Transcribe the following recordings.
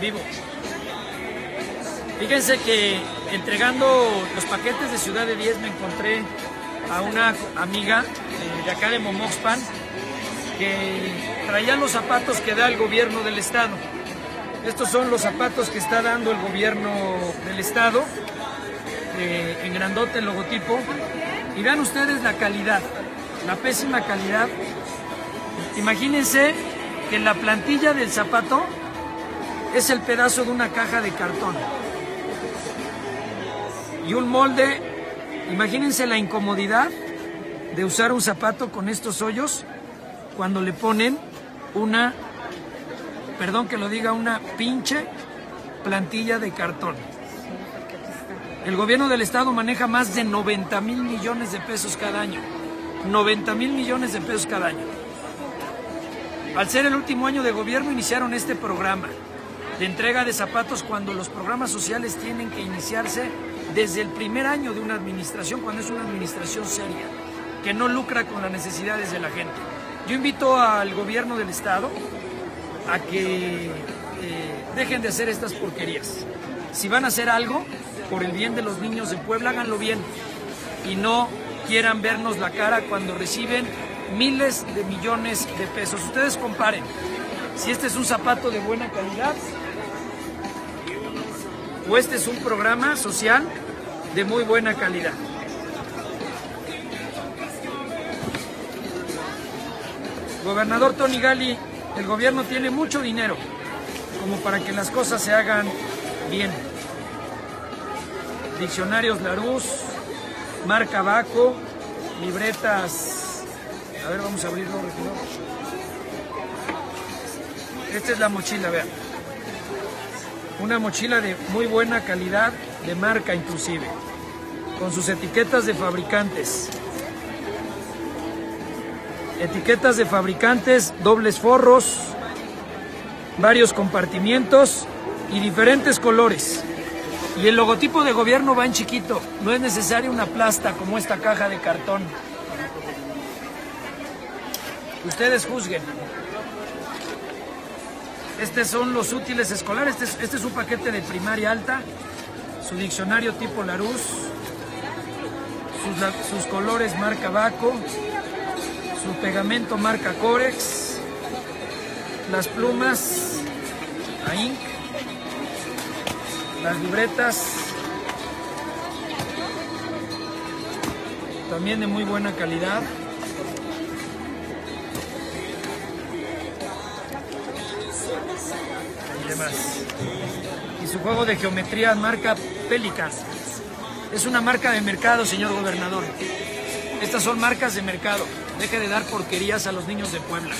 vivo. Fíjense que entregando los paquetes de Ciudad de 10 me encontré a una amiga eh, de acá de Momoxpan que traía los zapatos que da el gobierno del estado. Estos son los zapatos que está dando el gobierno del estado, eh, en grandote el logotipo. Y vean ustedes la calidad, la pésima calidad. Imagínense que la plantilla del zapato es el pedazo de una caja de cartón. Y un molde, imagínense la incomodidad de usar un zapato con estos hoyos cuando le ponen una, perdón que lo diga, una pinche plantilla de cartón. El gobierno del estado maneja más de 90 mil millones de pesos cada año. 90 mil millones de pesos cada año. Al ser el último año de gobierno iniciaron este programa de entrega de zapatos cuando los programas sociales tienen que iniciarse desde el primer año de una administración, cuando es una administración seria, que no lucra con las necesidades de la gente. Yo invito al gobierno del Estado a que eh, dejen de hacer estas porquerías. Si van a hacer algo por el bien de los niños de Puebla, háganlo bien y no quieran vernos la cara cuando reciben miles de millones de pesos. Ustedes comparen si este es un zapato de buena calidad o este es un programa social de muy buena calidad. Gobernador Tony Gali, el gobierno tiene mucho dinero como para que las cosas se hagan bien. Diccionarios Larús, marca Baco, libretas. A ver, vamos a abrirlo. Esta es la mochila, vean. Una mochila de muy buena calidad, de marca inclusive, con sus etiquetas de fabricantes. Etiquetas de fabricantes, dobles forros, varios compartimientos y diferentes colores. Y el logotipo de gobierno va en chiquito, no es necesaria una plasta como esta caja de cartón. Ustedes juzguen. Estos son los útiles escolares. Este es, este es, un paquete de primaria alta, su diccionario tipo Larousse, sus, colores marca Baco, su pegamento marca Corex, las plumas a las libretas. También de muy buena calidad. Y su juego de geometría marca Pelican. Es una marca de mercado, señor gobernador. Estas son marcas de mercado. Deje de dar porquerías a los niños de Puebla.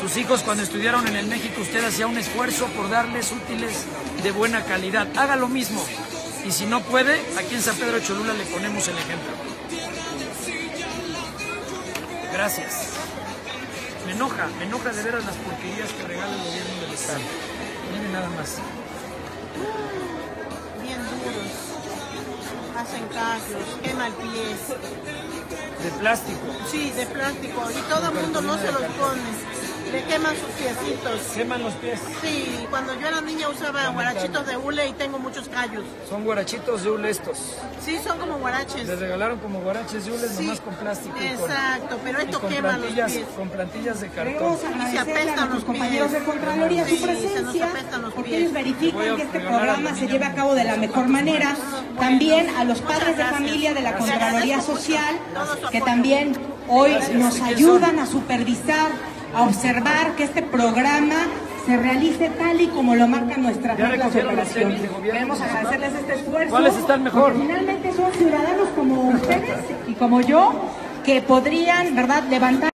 Sus hijos cuando estudiaron en el México, usted hacía un esfuerzo por darles útiles de buena calidad. Haga lo mismo. Y si no puede, aquí en San Pedro Cholula le ponemos el ejemplo. Gracias. Me enoja, me enoja de veras las porquerías que regala el gobierno del Estado. Miren nada más. Bien duros. Hacen callos, queman pies. De plástico. Sí, de plástico. Y todo el mundo no se los pone. Le queman sus piecitos. Queman los pies. Sí, cuando yo era niña usaba guarachitos de hule y tengo muchos callos. Son guarachitos de hule estos. Sí, son como guaraches. Les regalaron como guaraches de hule Sí, nomás con plástico. y con- Exacto, pero y esto con quema los pies. con plantillas de cartón. Queremos se a apestan los compañeros pies. de Contraloría Sí, su se nos presencia, porque ellos verifican que este programa se lleve a cabo de la mejor manera. También a los padres de familia de la Contraloría Social, que también hoy nos ayudan a supervisar, a observar que este programa se realice tal y como lo marcan nuestras Ya reglas de operación. Queremos agradecerles este esfuerzo. ¿Cuáles están mejor? Finalmente son ciudadanos como ustedes y como yo que podrían, ¿verdad?, levantar